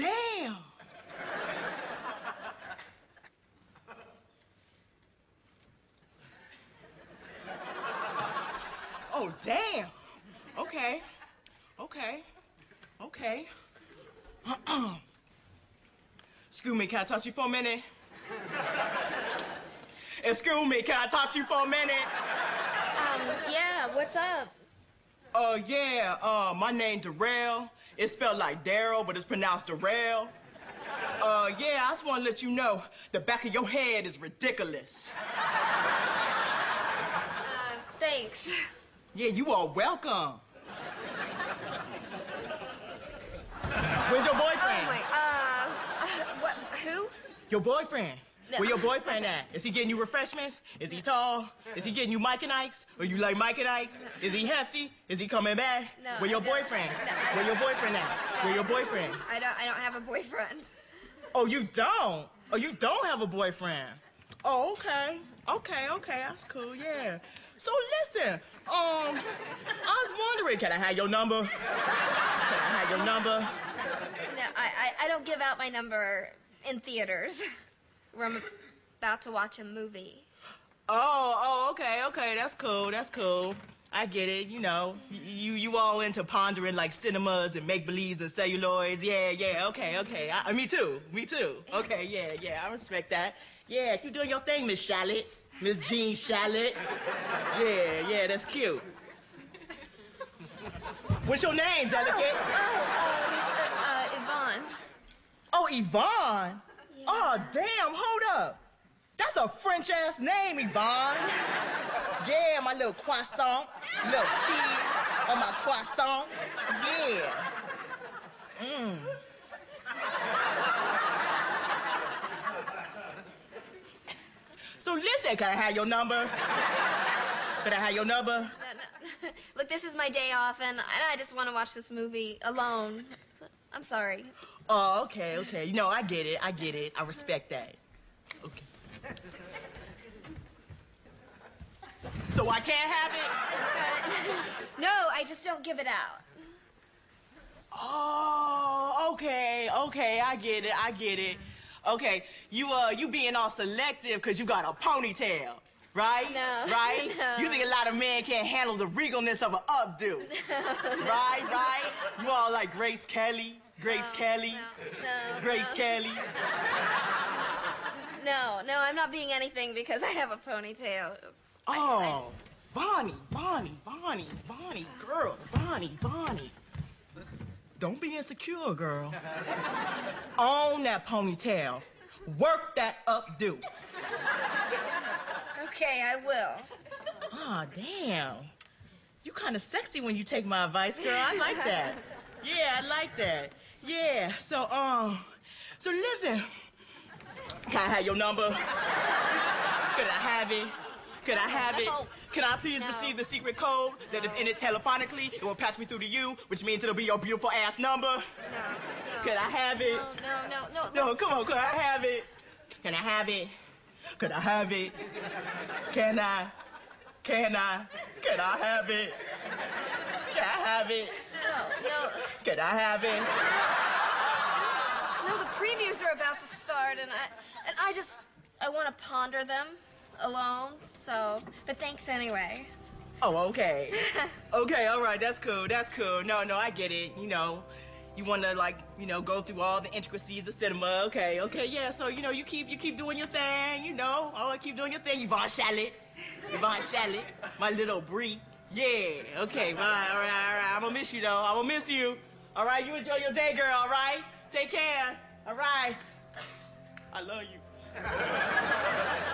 Damn! oh, damn. Okay. Okay. Okay. Excuse me, can I touch you for a minute? Excuse me, can I touch you for a minute? Um, yeah, what's up? Uh, yeah, uh, my name Darrell, it's spelled like Daryl, but it's pronounced Darrell. Uh, yeah, I just want to let you know the back of your head is ridiculous. Uh, thanks. Yeah, you are welcome. Where's your boyfriend? Oh my, uh, what, who? Your boyfriend. No. Where your boyfriend at? Is he getting you refreshments? Is he tall? Is he getting you Mike and Ike's? Or you like Mike and Ike's? Is he hefty? Is he coming back? No, Where your boyfriend? No, Where your boyfriend at? Where your boyfriend? I don't, I don't have a boyfriend. Oh, you don't? Oh, you don't have a boyfriend? Oh, okay. Okay, okay, that's cool, yeah. So listen, um, I was wondering, can I have your number? Can I have your number? No, I, I, I don't give out my number in theaters where I'm about to watch a movie. Oh, oh, okay, okay, that's cool, that's cool. I get it, you know, you you all into pondering like cinemas and make believes and celluloids. Yeah, yeah, okay, okay. I, me too, me too. Okay, yeah, yeah, I respect that. Yeah, you doing your thing, Miss Charlotte, Miss Jean Charlotte. Yeah, yeah, that's cute. What's your name, delicate? Oh, um, uh, uh, Yvonne. Oh, Yvonne. Oh, damn, hold up. That's a French ass name, Yvonne. Yeah, my little croissant, little cheese on my croissant. Yeah. Mm. So listen, can I have your number? Can I have your number? No, no. Look, this is my day off, and I just want to watch this movie alone. I'm sorry. Oh, okay, okay. No, I get it. I get it. I respect that. Okay. So I can't have it? No, I just don't give it out. Oh, okay, okay. I get it. I get it. Okay, you uh, you being all selective because you got a ponytail, right? No, Right? no. You think a lot of men can't handle the regalness of an updo, right? Right? You all like Grace Kelly, Grace No, Kelly, No, no, Grace no. Kelly. No, no, I'm not being anything because I have a ponytail. Oh, Bonnie, Bonnie, Bonnie, Bonnie, girl, Bonnie, Bonnie. Don't be insecure, girl. Own that ponytail. Work that updo. Okay, I will. Oh, damn. You kind of sexy when you take my advice, girl. I like that. Yeah, I like that. Yeah. So, um, so listen. Can I have your number? Could I have it? Could I have it? Can I please No. receive the secret code that if No. in it telephonically, it will patch me through to you, which means it'll be your beautiful ass number? No, no. Could I have it? No, no, no, no. No, come on, could I have it? Can I have it? Could I have it? Can I? Can I? Can I have it? Can I have it? No, no. Can I have it? No, the previews are about to start, and I and I just I want to ponder them alone. So, but thanks anyway. Oh, okay. Okay, all right, that's cool, that's cool. No, no, I get it. You know, you want to like, you know, go through all the intricacies of cinema. Okay, okay, yeah. So you know, you keep you keep doing your thing. You know, oh, keep doing your thing, Yvonne Charlotte. Yvonne Charlotte, my little Brie. Yeah. Okay. Bye. All right. All right. I'm gonna miss you though. I'm gonna miss you. All right. You enjoy your day, girl. All right. Take care. All right. I love you.